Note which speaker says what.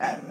Speaker 1: And um,